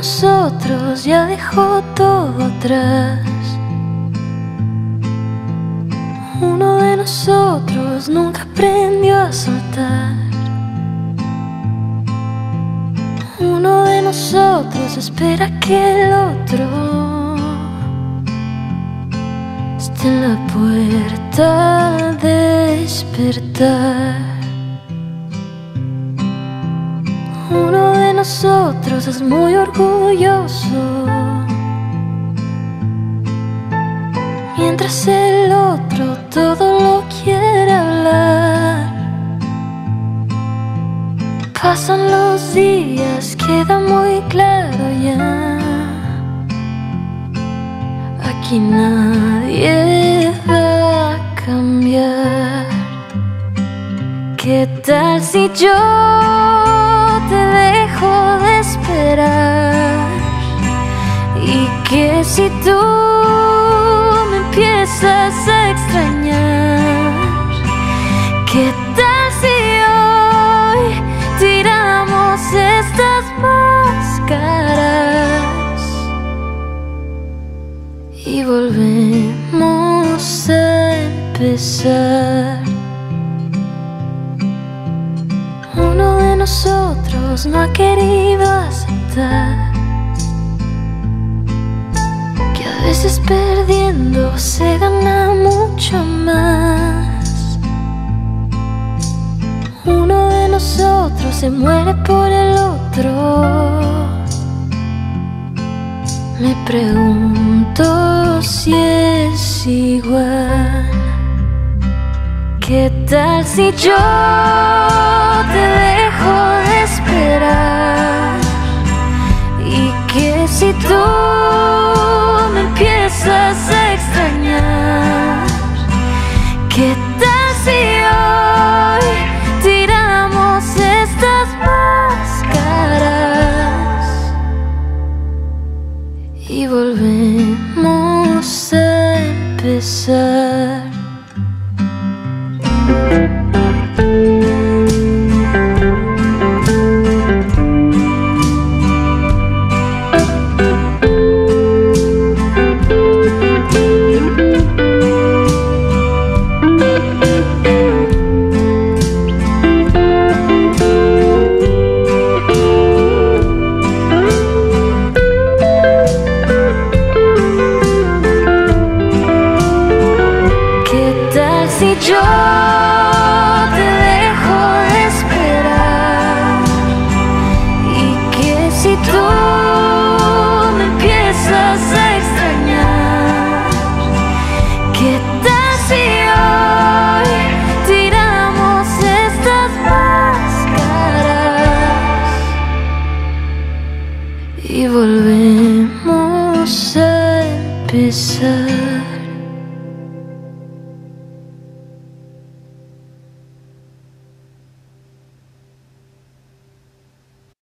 nosotros ya dejó todo atrás. Uno de nosotros nunca aprendió a soltar. Uno de nosotros espera que el otro esté en la puerta al despertar. Es muy orgulloso, mientras el otro todo lo quiere hablar. Pasan los días, queda muy claro ya. Aquí nadie va a cambiar. ¿Qué tal si yo si tú me empiezas a extrañar, ¿qué tal si hoy tiramos estas máscaras y volvemos a empezar? Uno de nosotros no ha querido aceptar veces perdiendo se gana mucho más. Uno de nosotros se muere por el otro. Me pregunto si es igual. ¿Qué tal si yo te dejo de esperar? Y que si tú ¿qué tal si hoy tiramos estas máscaras y volvemos a empezar? Yo te dejo de esperar? Y que si tú me empiezas a extrañar, ¿qué tal si hoy tiramos estas máscaras y volvemos a empezar?